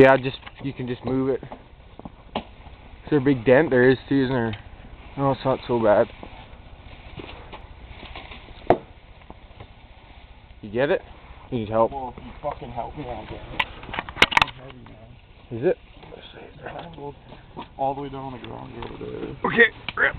Yeah, just you can just move it. Is there a big dent? There is too, isn't there? No, it's not so bad. You get it? You need help. Well, if you fucking help me, I'll get it. It's heavy, man. Is it? All the way down the ground over there. Okay, grip.